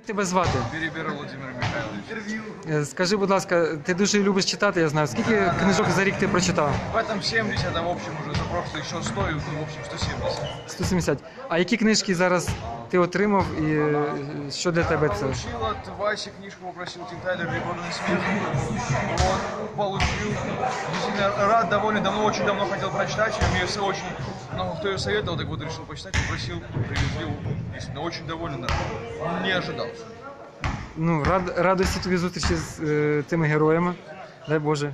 Як тебе звати? Перебер Владимир Михайлович. Е, Скажи, будь ласка, ти дуже любиш читати, я знаю. Скільки книжок за рік ти прочитав? В этом 70, а в общем уже за прошлый еще 100, и в общем 170. 170. А які книжки зараз ти отримав і е, що для тебе це? Получил от Васи книжку, попросил Тим Тайлер «Рекордный смех». Вот, получил. Действительно рад, довольно давно, очень давно хотел прочитать ее. Мне с- очень много кто ее советовал, так вот решил почитать, попросил, привезли. Действительно, очень доволен. Не ожидався. Ну, рад, радості тобі зустрічі з е, тими героями. Дай Боже.